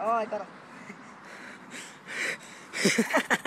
oh, I got him.